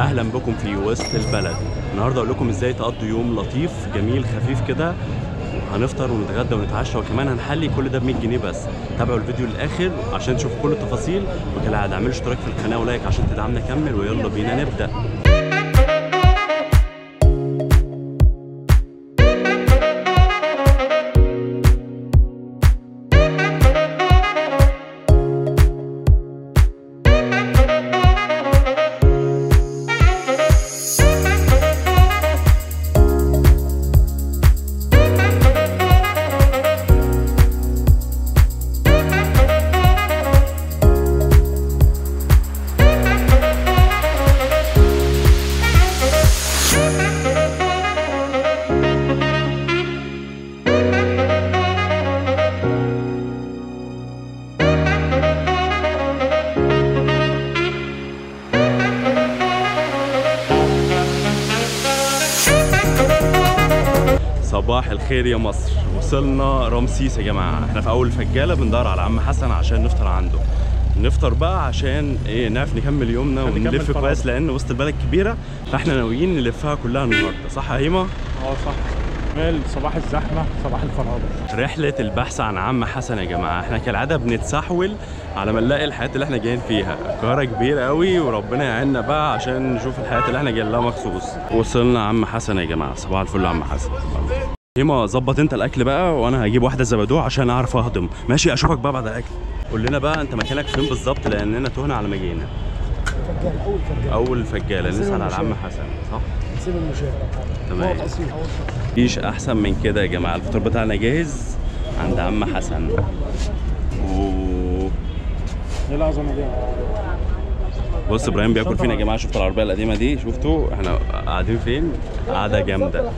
أهلا بكم في وسط البلد. النهارده أقول لكم إزاي تقضوا يوم لطيف جميل خفيف كده. هنفطر ونتغدى ونتعشى وكمان هنحلي كل ده ب 100 جنيه بس. تابعوا الفيديو للآخر عشان تشوفوا كل التفاصيل. وكالعادة اعملوا اشتراك في القناة ولايك عشان تدعمنا. كمل ويلا بينا نبدأ. الخير يا مصر. وصلنا رمسيس يا جماعة. إحنا في أول فجاله بندور على عم حسن عشان نفطر عنده. نفطر بقى عشان إيه نعرف نكمل يومنا ونلف. كويس لأن وسط البلد كبيرة فاحنا ناويين نلفها كلها النهارده. صح يا هيما؟ آه صح. صباح الزحمة صباح الفرهده رحلة البحث عن عم حسن يا جماعة. إحنا كالعادة بنتسحول على ما نلاقي الحياة اللي إحنا جايين فيها. القاهرة كبيرة قوي وربنا يعيننا بقى عشان نشوف الحياة اللي إحنا جايين لها مخصوص. وصلنا عم حسن يا جماعة. صباح الفل عم حسن. هيما ظبط انت الأكل بقى وأنا هجيب واحدة زبادو عشان أعرف أهضم. ماشي أشوفك بقى بعد الأكل. قول لنا بقى أنت مكانك فين بالظبط؟ لأننا تهنا على ما جينا فجالة أول فجالة. أول فجالة. نسأل على عم حسن صح؟ سيب المشاهد تمام. مفيش أحسن من كده يا جماعة. الفطار بتاعنا جاهز عند عم حسن. اوه إيه العظمه دي بص إبراهيم بياكل فينا يا جماعة. شفتوا العربية القديمة دي. شفتوا؟ إحنا قاعدين فين؟ قاعدة جامدة.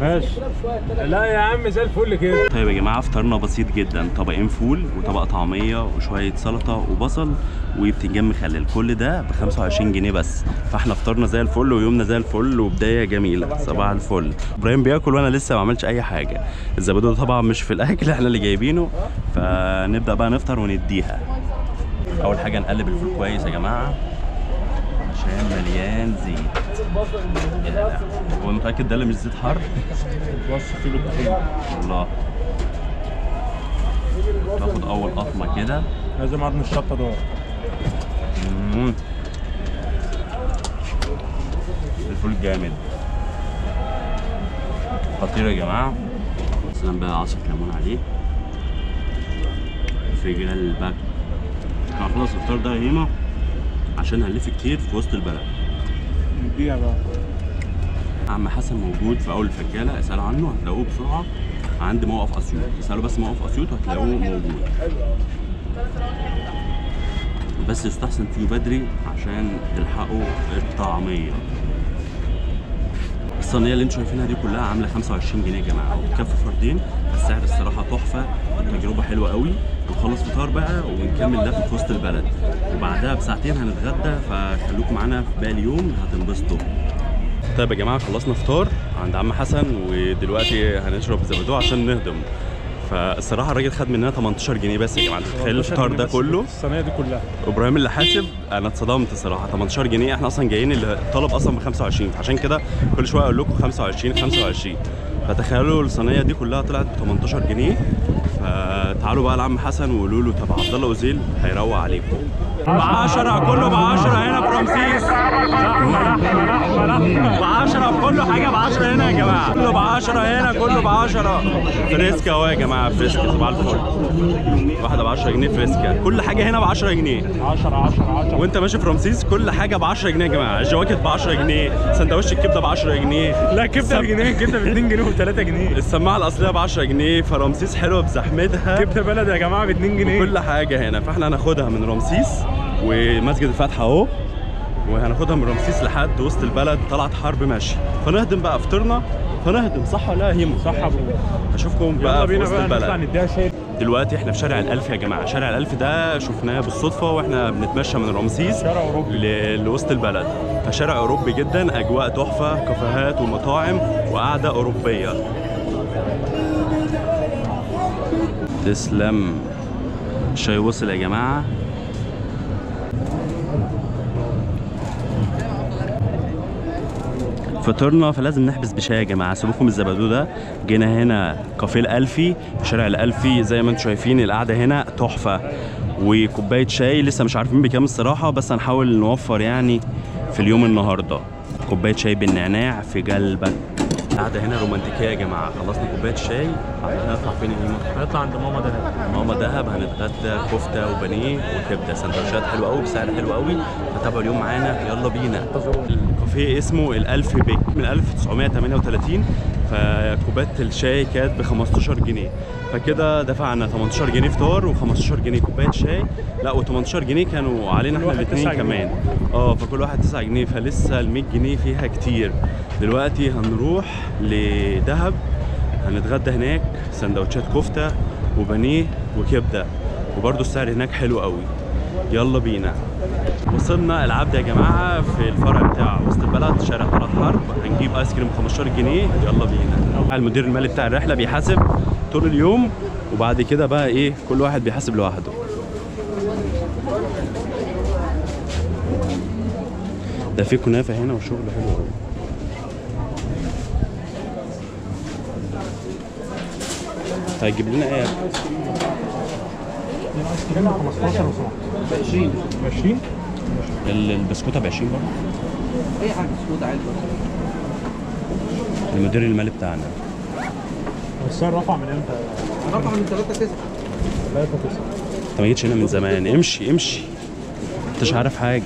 ماشي. لا يا عم زي الفل كده. طيب يا جماعة فطارنا بسيط جدا. طبقين فول وطبق طعمية وشوية سلطة وبصل وبتنجان مخلل. كل ده ب 25 جنيه بس. فإحنا فطرنا زي الفل ويومنا زي الفل وبداية جميلة. صباح الفل. إبراهيم بياكل وأنا لسه ما عملتش أي حاجة. الزبادو طبعا مش في الأكل إحنا اللي جايبينه. فنبدأ بقى نفطر ونديها. أول حاجة نقلب الفول كويس يا جماعة. عشان مليان زيت. هو متأكد ده اللي مش زيت حر؟ بص كيلو طحين والله تاخد أول قطمة كده. لازم عظم الشطة مم. الفول جامد. خطير يا جماعة. سلام بقى عصر ليمون عليه. في قلبك إحنا هنخلص الفطار ده يا هيما عشان هنلف كتير في وسط البلد. نديها بقى. عم حسن موجود في أول الفجالة اسالوا عنه هتلاقوه بسرعة عند موقف أسيوط. اسالوا بس موقف أسيوط وهتلاقوه موجود. بس يستحسن تيجوا بدري عشان تلحقوا الطعمية. الصينية اللي أنتوا شايفينها دي كلها عاملة 25 جنيه يا جماعة. وبتكفي فردين السعر الصراحة تحفة التجربه حلوة قوي. نخلص فطار بقى ونكمل لف في وسط البلد. وبعدها بساعتين هنتغدى فخليكم معانا في باقي اليوم هتنبسطوا. طيب يا جماعة خلصنا فطار عند عم حسن ودلوقتي هنشرب زبادو عشان نهضم. فالصراحة الراجل خد مننا 18 جنيه بس يا جماعة تخيل الفطار ده كله؟ الصينيه دي كلها. إبراهيم اللي حاسب أنا اتصدمت الصراحه 18 جنيه إحنا أصلا جايين اللي طلب أصلا ب 25 فعشان كده كل شوية أقول لكم 25 25 فتخيلوا الصينية دي كلها طلعت ب 18 جنيه. فتعالوا بقى لعم حسن وقولوا له طب عبد الله اوزيل هيروق عليكم. ب 10 كله ب 10 هنا في رمسيس ب 10 كله حاجة ب 10 هنا يا جماعة. كله ب 10 هنا كله ب 10 فريسكا اهو يا جماعة فريسكا صباح الفل. واحدة ب 10 جنيه فريسكا كل حاجة هنا ب 10 جنيه. 10 10 10 وانت ماشي في رمسيس كل حاجة ب 10 جنيه يا جماعة. الجواكت ب 10 جنيه سندوتش الكبدة ب 10 جنيه. لا كبدة بجنيه كبدة ب 2 جنيه و3 جنيه. السماعة الأصلية ب 10 جنيه فرمسيس حلوة بزحمتها. كبدة بلد يا جماعة ب 2 جنيه. كل حاجة هنا. فاحنا هناخدها من رمسيس ومسجد الفتح اهو. وهناخدها من رمسيس لحد وسط البلد طلعت حرب ماشي فنهضم بقى فطرنا فنهضم صح ولا لا يا هيمو صح يا اشوفكم بقى في وسط البلد. دلوقتي إحنا في شارع الألف يا جماعة. شارع الألف ده شفناه بالصدفة وإحنا بنتمشى من رمسيس لوسط البلد. فشارع أوروبي جدا أجواء تحفة كافيهات ومطاعم وقعدة أوروبية. تسلم. الشاي وصل يا جماعة. فطرنا فلازم نحبس بشاي يا جماعة. سيبوكم الزبادو ده. جينا هنا كافيه الألفي في شارع الألفي زي ما أنتم شايفين القعدة هنا تحفة. وكوباية شاي لسه مش عارفين بكام الصراحة بس هنحاول نوفر يعني في اليوم النهارده. كوباية شاي بالنعناع في قلبك قاعدة هنا رومانتيكية يا جماعة. خلصنا كوباية الشاي هنطلع فين يا هيما؟ هنطلع عند ماما ده ماما دهب. هنتغدى كفتة وبانيه وكبدة. سندوتشات حلوة قوي بسعر حلو قوي فتابعوا اليوم معانا. يلا بينا. الكافيه اسمه الألف بيك من 1938 فكوباية الشاي كانت ب 15 جنيه. فكده دفعنا 18 جنيه فطار و15 جنيه كوباية شاي. لا و18 جنيه كانوا علينا إحنا الاثنين 9 جنيه. كمان. آه فكل واحد 9 جنيه. فلسه ال 100 جنيه فيها كتير. دلوقتي هنروح لدهب. هنتغدى هناك سندوتشات كفتة وبانيه وكبدة. وبرده السعر هناك حلو قوي. يلا بينا. وصلنا العبد يا جماعة في الفرع بتاع وسط البلد شارع طلعت حرب. هنجيب آيس كريم ب 15 جنيه. يلا بينا. المدير المالي بتاع الرحلة بيحاسب طول اليوم وبعد كده بقى إيه كل واحد بيحاسب لوحده. ده في كنافة هنا وشغل حلو قوي هيجيب لنا إيه؟ الايس كريم 15 وصح ب 20 ب 20 ال- البسكوتة ب 20 برضه. أي حاجة بسكوت عادي. المدير المالي بتاعنا. السعر رفع من إمتى؟ رقم من 3 9 3 9 انت ما جيتش هنا من زمان. امشي امشي. انت مش عارف حاجة.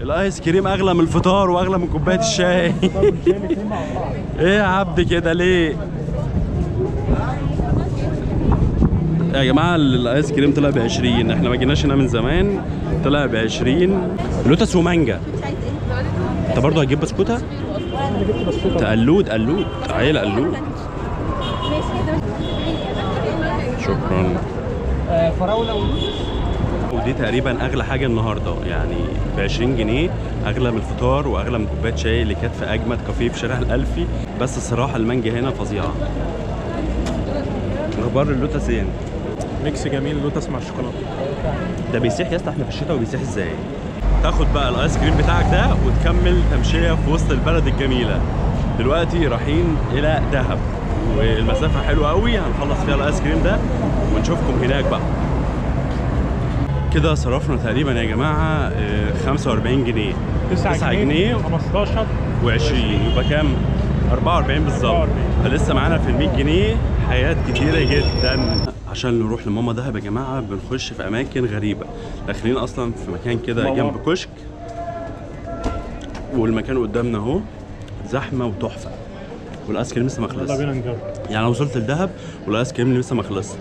الآيس كريم أغلى من الفطار وأغلى من كوباية الشاي. إيه يا عبد كده ليه؟ يا جماعة الآيس كريم طلع ب 20 إحنا ما جيناش هنا من زمان طلع ب 20 لوتس ومانجا. أنت برضه هتجيب بسكوتة؟ انت قلود. قلود عيله قلود. شكرا. فراوله ودي تقريبا أغلى حاجة النهارده. يعني ب 20 جنيه أغلى من الفطار وأغلى من كوباية شاي اللي كانت في أجمد كافيه في شارع الألفي. بس الصراحة المانجا هنا فظيعة. أخبار اللوتس إيه؟ mix جميل لوتس مع الشوكولاتة. ده بيسيح يا اسطى إحنا في الشتاء وبيسيح إزاي؟ تاخد بقى الآيس كريم بتاعك ده وتكمل تمشية في وسط البلد الجميلة. دلوقتي رايحين إلى دهب والمسافة حلوة قوي هنخلص فيها الآيس كريم ده ونشوفكم هناك بقى. كده صرفنا تقريبا يا جماعة آه، 45 جنيه. 9 جنيه 15 و20 يبقى كام؟ 44 بالظبط. 44. فلسه معانا في ال 100 جنيه حاجات كتيرة جدا. عشان نروح لماما دهب يا جماعة بنخش في أماكن غريبة. داخلين أصلا في مكان كده. جنب كشك والمكان قدامنا أهو زحمة وتحفة. والآيس كريم لسه ما يلا خلص بينا نجرب. يعني أنا وصلت لدهب والآيس كريم لسه ما خلص.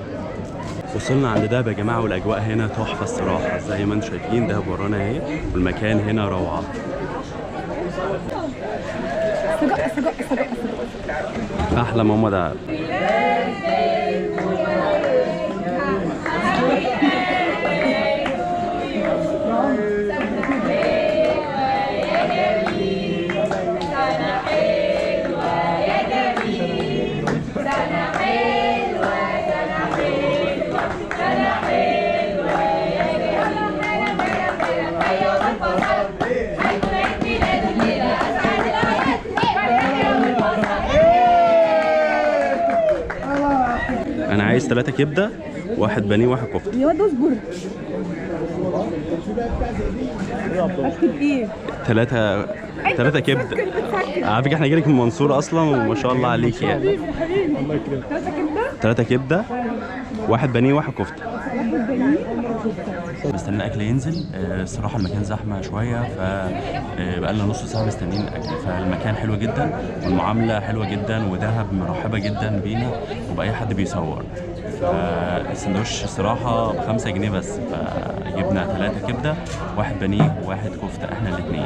وصلنا عند دهب يا جماعة والأجواء هنا تحفة الصراحة. زي ما أنتم شايفين دهب ورانا اهي والمكان هنا روعة. أحلى ماما دهب. عايز ثلاثة كبدة واحد بانيه واحد كفتة. يا واد اصبر. اكتب إيه؟ ثلاثة ثلاثة كبدة. على فكرة إحنا جايلك من المنصورة أصلا وما شاء الله عليك يعني. ثلاثة كبدة؟ ثلاثة كبدة واحد بانيه واحد كفتة. مستني الاكل ينزل. آه، الصراحة المكان زحمة شوية ف آه، نص ساعة مستنيين الاكل فالمكان حلو جدا والمعاملة حلوة جدا ودهب مرحبة جدا بينا وبأي حد بيصور. فالسندوتش الصراحه ب 5 جنيه بس فجبنا ثلاثة كبدة واحد بانيه وواحد كفتة إحنا الاثنين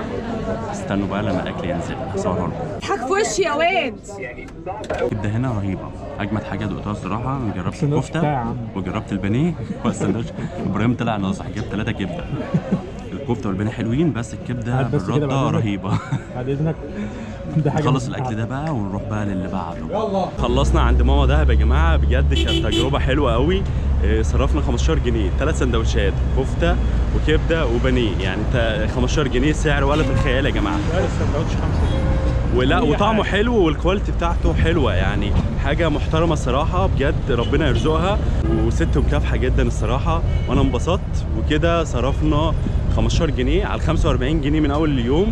استنوا بقى لما الأكل ينزل هصورها لكم اضحك في وشي يا واد. الكبده هنا رهيبة أجمد حاجة دقتها الصراحه جربت الكفتة. وجربت البانيه والسندوتش. إبراهيم طلع ناصح جاب ثلاثة كبدة. الكفتة والبانيه حلوين بس الكبدة بالرده. رهيبة. بعد إذنك. ده حاجة نخلص الأكل ده بقى ونروح بقى للي بعده. خلصنا عند ماما دهب يا جماعة بجد كانت تجربة حلوة قوي. آه، صرفنا 15 جنيه ثلاث سندوتشات كفتة وكبدة وبانيه. يعني انت 15 جنيه سعر ولا في الخيال يا جماعة. لا السندوتش 5 جنيه ولا وطعمه. حلو والكواليتي بتاعته حلوة يعني. حاجة محترمة الصراحة بجد ربنا يرزقها. وست مكافحه جدا الصراحة. وأنا انبسطت. وكده صرفنا 15 جنيه على 45 جنيه من أول اليوم.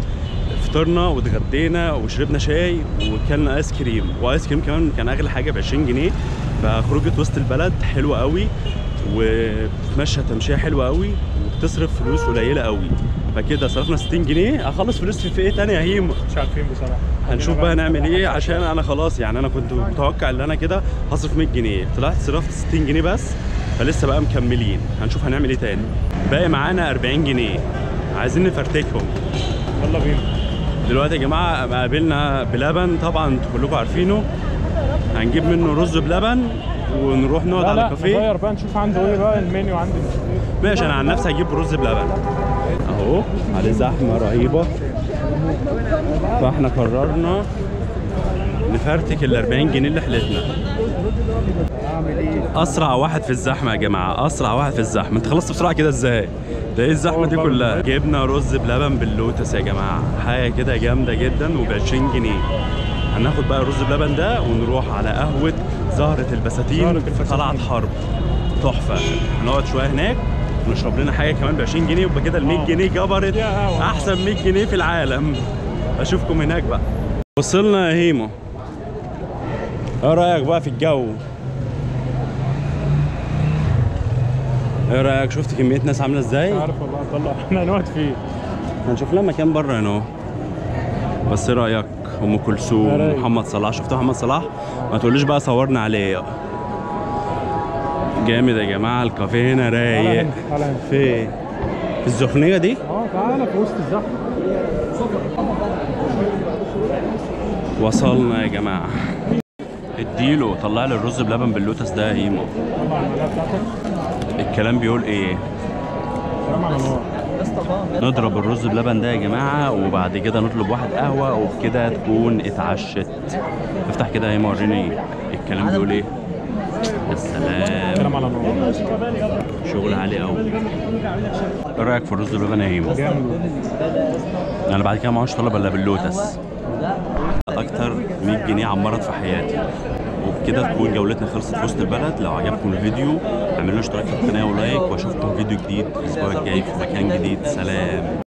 فطرنا واتغدينا وشربنا شاي وكلنا ايس كريم وايس كريم كمان كان أغلى حاجة ب 20 جنيه. فخروجة وسط البلد حلوة قوي وبتتمشى تمشية حلوة قوي وبتصرف فلوس قليلة قوي. فكده صرفنا 60 جنيه. أخلص فلوس في إيه تاني يا هيم. مش عارفين بصراحة. هنشوف بقى نعمل إيه عشان أنا خلاص يعني أنا كنت متوقع إن أنا كده هصرف 100 جنيه. طلعت صرفت 60 جنيه بس فلسه بقى مكملين. هنشوف هنعمل إيه تاني. باقي معانا 40 جنيه. عايزين نفرتكهم. يلا بينا. دلوقتي يا جماعة قابلنا بلبن. طبعا أنتوا كلكم عارفينه. هنجيب منه رز بلبن ونروح نقعد على لا كافيه. نغير بقى نشوف عنده إيه بقى المنيو إيه ماشي أنا عن نفسي هجيب رز بلبن. أهو عليه زحمة رهيبة. فإحنا قررنا نفرتك ال 40 جنيه اللي حلتنا. أسرع واحد في الزحمة يا جماعة أسرع واحد في الزحمة. انت خلصت بسرعة كده إزاي؟ ده إيه الزحمة دي كلها؟ جبنا رز بلبن باللوتس يا جماعة. حاجة كده جامدة جدا وب 20 جنيه. هناخد بقى الرز بلبن ده ونروح على قهوة زهرة البساتين زهرة في البساتين. طلعت حرب. تحفة. هنقعد شوية هناك ونشرب لنا حاجة كمان ب 20 جنيه ويبقى كده ال 100 آه. جنيه جبرت. أحسن 100 جنيه في العالم. أشوفكم هناك بقى. وصلنا يا هيمو. إيه رأيك بقى في الجو؟ إيه رأيك؟ شفت كمية ناس عاملة إزاي؟ مش عارف والله طلع. إحنا هنقعد فيه هنشوف لنا مكان بره هنا. بس إيه رأيك؟ أم كلثوم. محمد صلاح. شفت محمد صلاح؟ ما تقوليش بقى صورنا عليه. جامد يا جماعة الكافيه هنا رايق. هنا تعالى هنا. في في الزخنية دي؟ آه تعالى في وسط الزحمه وصلنا يا جماعة. اديله طلع لي الرز بلبن باللوتس ده يا بتاعتك الكلام بيقول إيه؟ نضرب الرز بلبن ده يا جماعة وبعد كده نطلب واحد قهوة وبكده تكون اتعشت. افتح كده يا هيمو وريني الكلام بيقول إيه. يا سلام. على شغل عالي قوي إيه رأيك في الرز بلبن يا هيمو؟ أنا بعد كده ما عادش طلب إلا باللوتس. أكتر 100 جنيه عمرت في حياتي. وبكده تكون جولتنا خلصت في وسط البلد. لو عجبكم الفيديو اعملوا اشتراك في القناة و like واشوفكم فيديو جديد الأسبوع الجاي في مكان جديد. سلام.